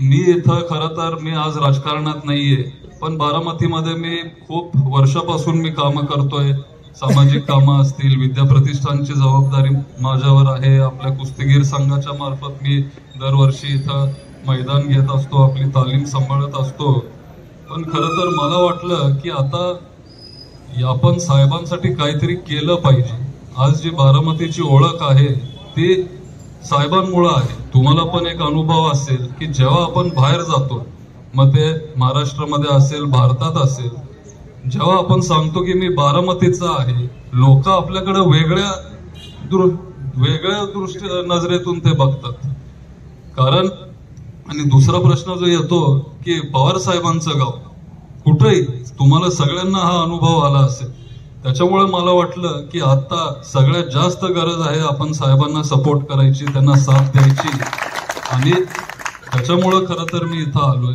मी इथं खरं तर मी आज राजकारणात नाहीये पण बारामतीमध्ये मी खूप वर्षापासून मी कामं करतोय. सामाजिक कामं असतील विद्याप्रतिष्ठानची जबाबदारी माझ्यावर आहे. आपल्या कुस्तीगीर संघाच्या मार्फत मी दरवर्षी इथं मैदान घेत असतो आपली तालीम सांभाळत असतो. पण खरं तर मला वाटलं की आता आपण साहेबांसाठी काहीतरी केलं पाहिजे. आज जी बारामतीची ओळख आहे ती साहेबांमुळं आहे. तुम्हाला पण एक अनुभव असेल की जेव्हा आपण बाहेर जातो मग ते महाराष्ट्रामध्ये असेल भारतात असेल जेव्हा आपण सांगतो की मी बारामतीचा आहे लोक आपल्याकडे वेगळ्या दृ- वेगळ्या दृष्टी नजरेतून ते बघतात. कारण आणि दुसरा प्रश्न जो येतो की पवार साहेबांचं गाव कुठेही तुम्हाला सगळ्यांना हा अनुभव आला असेल. त्याच्यामुळे मला वाटलं की आता सगळ्यात जास्त गरज आहे आपण साहेबांना सपोर्ट करायची त्यांना साथ द्यायची. आणि त्याच्यामुळं खरं तर मी इथं आलोय.